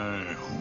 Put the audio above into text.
哎呦！